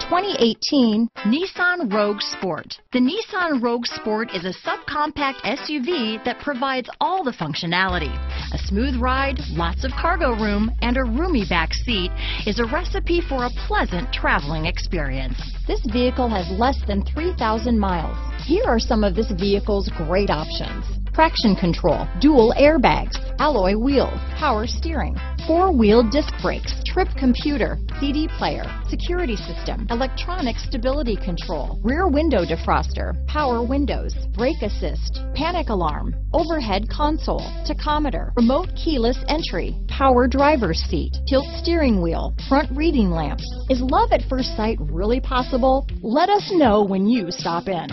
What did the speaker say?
2018 Nissan Rogue Sport. The Nissan Rogue Sport is a subcompact SUV that provides all the functionality. A smooth ride, lots of cargo room, and a roomy back seat is a recipe for a pleasant traveling experience. This vehicle has less than 3,000 miles. Here are some of this vehicle's great options. Traction control, dual airbags, alloy wheels, power steering, four-wheel disc brakes, trip computer, CD player, security system, electronic stability control, rear window defroster, power windows, brake assist, panic alarm, overhead console, tachometer, remote keyless entry, power driver's seat, tilt steering wheel, front reading lamps. Is love at first sight really possible? Let us know when you stop in.